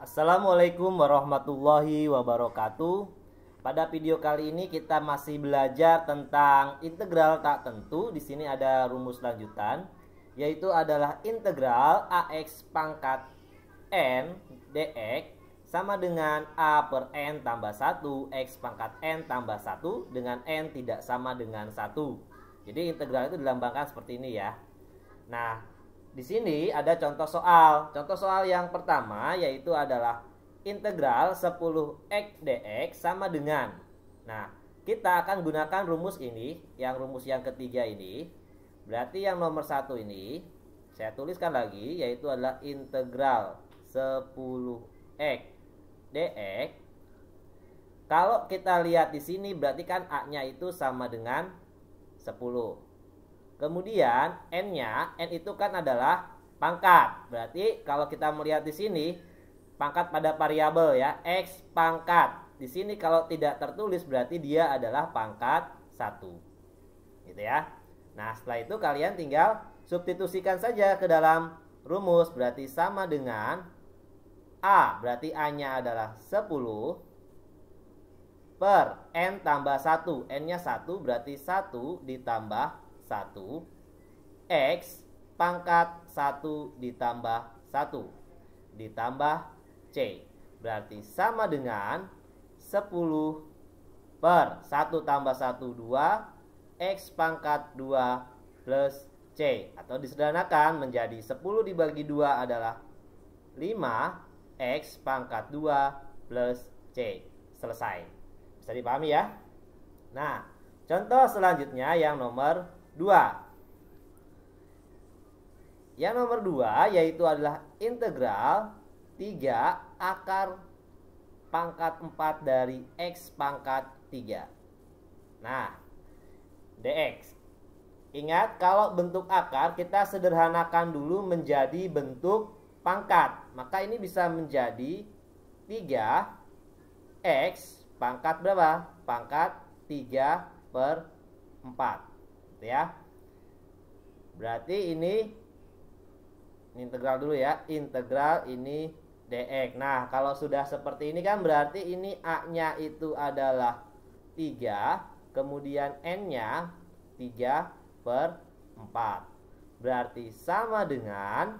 Assalamualaikum warahmatullahi wabarakatuh. Pada video kali ini kita masih belajar tentang integral tak tentu. Di sini ada rumus lanjutan yaitu adalah integral AX pangkat N dx sama dengan A per N tambah 1 X pangkat N tambah 1 dengan N tidak sama dengan 1 Jadi integral itu dilambangkan seperti ini ya Nah di sini ada contoh soal. Contoh soal yang pertama yaitu adalah integral 10x dx sama dengan. Nah, kita akan gunakan rumus ini, yang rumus yang ketiga ini. Berarti yang nomor satu ini saya tuliskan lagi yaitu adalah integral 10x dx. Kalau kita lihat di sini berarti kan a-nya itu sama dengan 10. Kemudian n-nya, n itu kan adalah pangkat. Berarti kalau kita melihat di sini pangkat pada variabel ya, x pangkat. Di sini kalau tidak tertulis berarti dia adalah pangkat 1. Gitu ya. Nah, setelah itu kalian tinggal substitusikan saja ke dalam rumus berarti sama dengan A berarti A-nya adalah 10 per N tambah 1 N-nya 1 berarti 1 ditambah 1 X pangkat 1 ditambah 1 ditambah C. Berarti sama dengan 10 per 1 tambah 1 2 X pangkat 2 plus C. Atau disederhanakan menjadi 10 dibagi 2 adalah 5 X pangkat 2 plus C. Selesai. Bisa dipahami ya? Nah contoh selanjutnya yang nomor 2. Yang nomor 2 yaitu adalah integral 3 akar pangkat 4 dari X pangkat 3. Nah, dx. Ingat kalau bentuk akar kita sederhanakan dulu menjadi bentuk pangkat. Maka ini bisa menjadi 3 X pangkat berapa? Pangkat 3 per 4 gitu ya. Berarti ini integral dulu ya. Integral ini dx. Nah kalau sudah seperti ini kan berarti ini a nya itu adalah 3 kemudian n nya 3 per 4 berarti sama dengan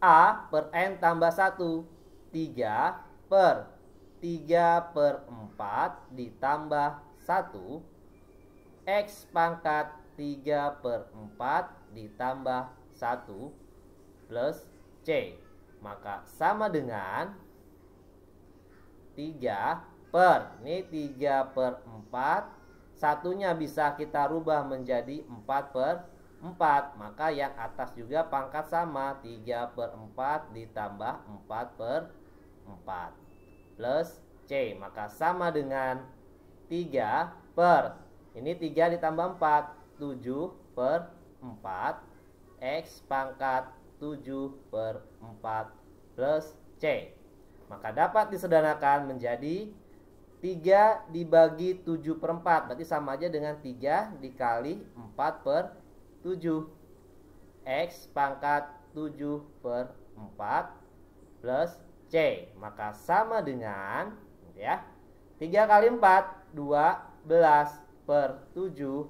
a per n tambah 1 3 per 3 per 4 ditambah 1 X pangkat 3 per 4 ditambah 1 plus C. Maka sama dengan 3 per. Ini 3 per 4. Satunya bisa kita rubah menjadi 4 per 4. Maka yang atas juga pangkat sama. 3 per 4 ditambah 4 per 4. Plus C. Maka sama dengan 3 per ini 3 ditambah 4 7 per 4 X pangkat 7 per 4 plus C. Maka dapat disederhanakan menjadi 3 dibagi 7 per 4 Berarti sama aja dengan 3 dikali 4 per 7 X pangkat 7 per 4 plus C. Maka sama dengan ya 3 kali 4 12 per 7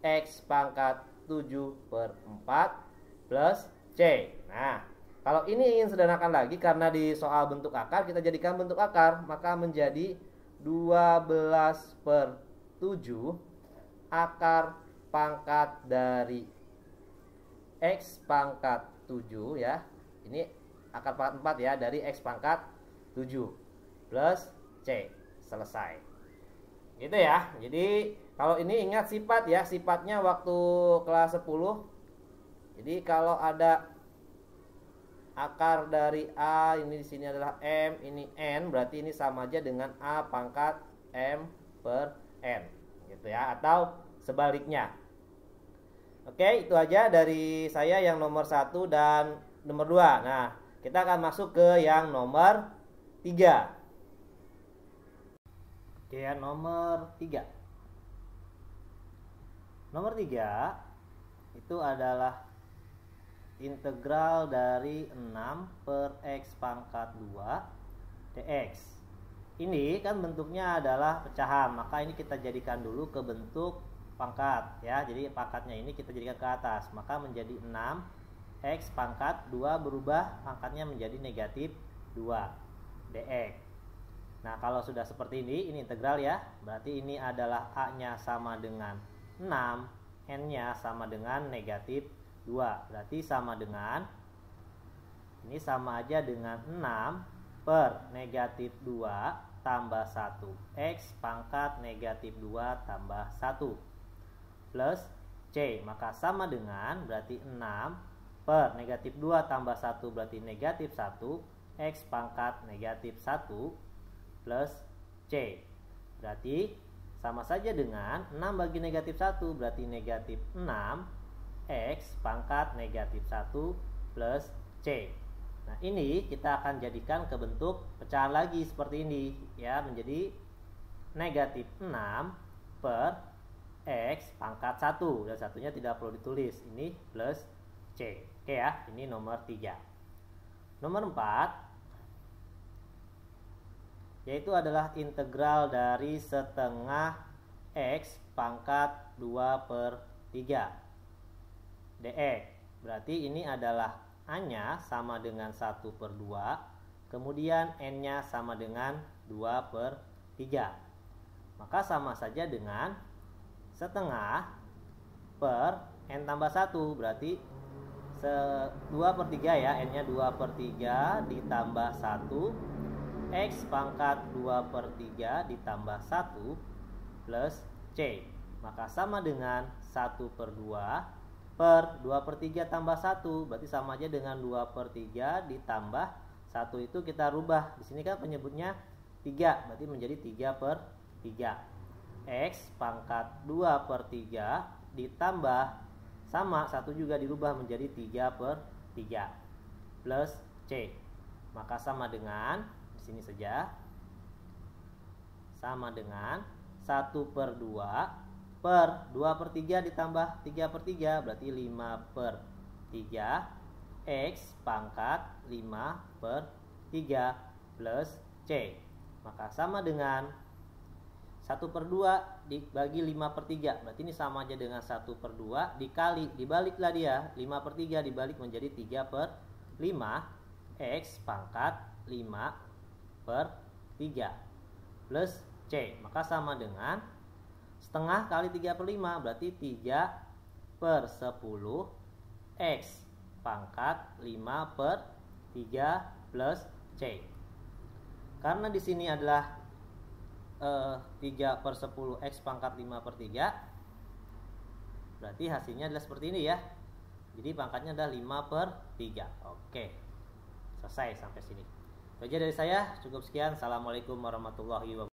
X pangkat 7 per 4 plus C. Nah kalau ini ingin sederhanakan lagi karena di soal bentuk akar kita jadikan bentuk akar maka menjadi 12 per 7 akar pangkat dari X pangkat 7 ya. Ini akar pangkat 4 ya dari X pangkat 7 plus C. Selesai. Gitu ya. Jadi kalau ini ingat sifat ya sifatnya waktu kelas 10 jadi kalau ada akar dari A ini di sini adalah M ini N berarti ini sama aja dengan A pangkat M per N gitu ya atau sebaliknya. Oke itu aja dari saya yang nomor satu dan nomor dua. Nah kita akan masuk ke yang nomor tiga. Oke nomor 3. Nomor 3 itu adalah integral dari 6 per x pangkat 2 dx. Ini kan bentuknya adalah pecahan, maka ini kita jadikan dulu ke bentuk pangkat ya. Jadi pangkatnya ini kita jadikan ke atas, maka menjadi 6 x pangkat 2 berubah pangkatnya menjadi negatif 2 dx. Nah, kalau sudah seperti ini, ini integral ya. Berarti ini adalah A-nya sama dengan 6, N-nya sama dengan negatif 2 berarti sama dengan ini sama aja dengan 6 per negatif 2 tambah 1 X pangkat negatif 2 tambah 1 plus C maka sama dengan berarti 6 per negatif 2 tambah 1 berarti negatif 1 X pangkat negatif 1 plus C. Berarti sama saja dengan 6 bagi negatif 1 berarti negatif 6 X pangkat negatif 1 plus C. Nah ini kita akan jadikan ke bentuk pecahan lagi seperti ini ya menjadi negatif 6 per X pangkat 1 dan satunya tidak perlu ditulis ini plus C. Oke ya ini nomor 3. Nomor 4 yaitu adalah integral dari setengah X pangkat 2 per 3 dx. Berarti ini adalah A-nya sama dengan 1 per 2, kemudian N-nya sama dengan 2 per 3. Maka sama saja dengan setengah per N tambah 1, berarti 2 per 3 ya, N-nya 2 per 3 ditambah 1, X pangkat 2 per 3 ditambah 1 plus C. Maka sama dengan 1 per 2 per 2 per 3 tambah 1 berarti sama aja dengan 2 per 3 ditambah 1 itu kita rubah. Di sini kan penyebutnya 3 berarti menjadi 3 per 3 X pangkat 2 per 3 ditambah sama satu juga dirubah menjadi 3 per 3 plus C. Maka sama dengan sini saja. Sama dengan 1 per 2 per 2 per 3 ditambah 3 per 3 berarti 5 per 3 X pangkat 5 per 3 plus C. Maka sama dengan 1 per 2 dibagi 5 per 3 berarti ini sama aja dengan 1 per 2 dikali dibaliklah dia. 5 per 3 dibalik menjadi 3 per 5 X pangkat 5 per 3 plus C. Maka sama dengan setengah kali 3 per 5 berarti 3 per 10 X. Pangkat 5 per 3 plus C. Karena di sini adalah eh, 3 per 10 X pangkat 5 per 3 berarti hasilnya adalah seperti ini ya. Jadi pangkatnya adalah 5 per 3 oke selesai sampai sini aja dari saya cukup sekian. Assalamualaikum warahmatullahi wabarakatuh